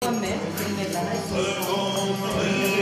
판매구매가할수있어 요.